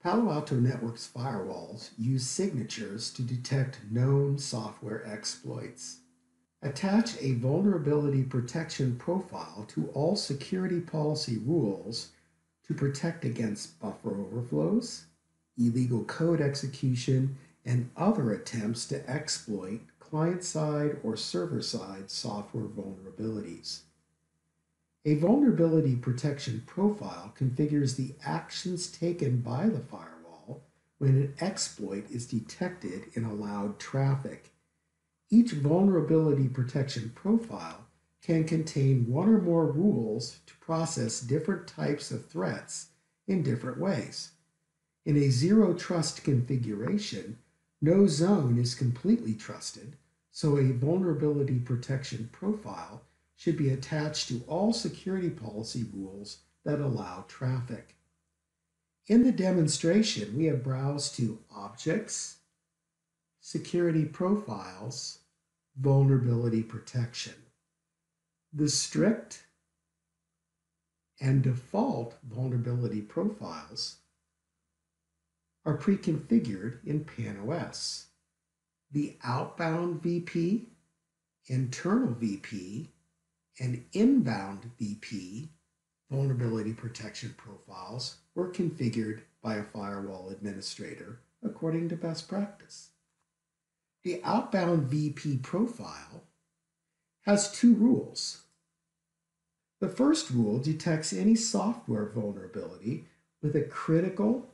Palo Alto Networks firewalls use signatures to detect known software exploits. Attach a vulnerability protection profile to all security policy rules to protect against buffer overflows, illegal code execution, and other attempts to exploit client side or server side software vulnerabilities. A vulnerability protection profile configures the actions taken by the firewall when an exploit is detected in allowed traffic. Each vulnerability protection profile can contain one or more rules to process different types of threats in different ways. In a zero trust configuration, no zone is completely trusted, so a vulnerability protection profile should be attached to all security policy rules that allow traffic. In the demonstration, we have browsed to Objects, Security Profiles, Vulnerability Protection. The strict and default vulnerability profiles are pre-configured in PAN-OS. The outbound VP, internal VP, and inbound VP vulnerability protection profiles were configured by a firewall administrator according to best practice. The outbound VP profile has two rules. The first rule detects any software vulnerability with a critical,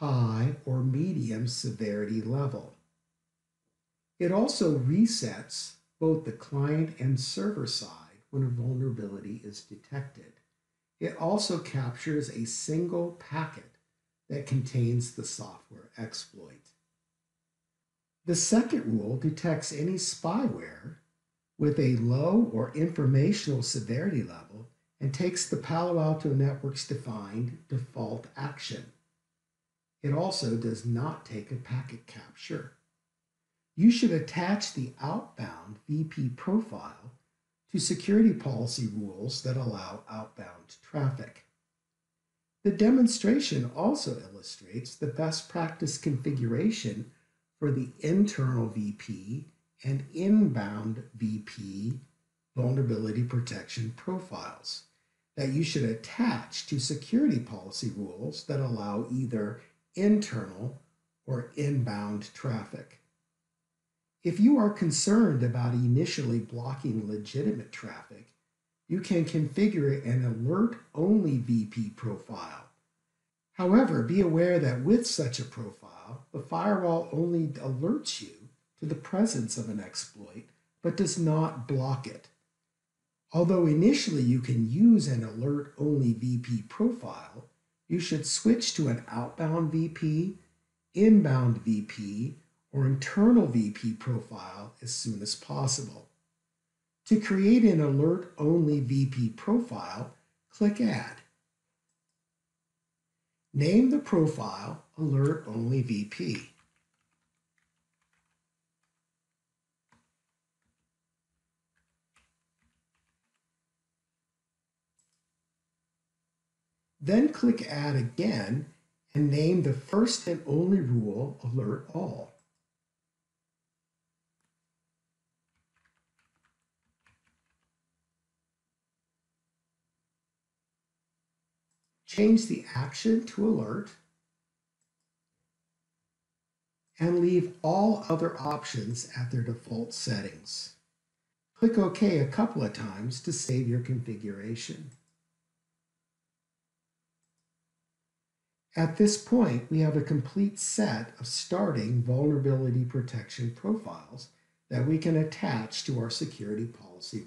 high, or medium severity level. It also resets both the client and server side when a vulnerability is detected. It also captures a single packet that contains the software exploit. The second rule detects any spyware with a low or informational severity level and takes the Palo Alto Network's defined default action. It also does not take a packet capture. You should attach the outbound VP profile to security policy rules that allow outbound traffic. The demonstration also illustrates the best practice configuration for the internal VP and inbound VP vulnerability protection profiles that you should attach to security policy rules that allow either internal or inbound traffic. If you are concerned about initially blocking legitimate traffic, you can configure an alert only VP profile. However, be aware that with such a profile, the firewall only alerts you to the presence of an exploit but does not block it. Although initially you can use an alert only VP profile, you should switch to an outbound VP, inbound VP, or internal VP profile as soon as possible. To create an alert-only VP profile, click Add. Name the profile Alert Only VP. Then click Add again and name the first and only rule Alert All. Change the action to alert, and leave all other options at their default settings. Click OK a couple of times to save your configuration. At this point, we have a complete set of starting vulnerability protection profiles that we can attach to our security policy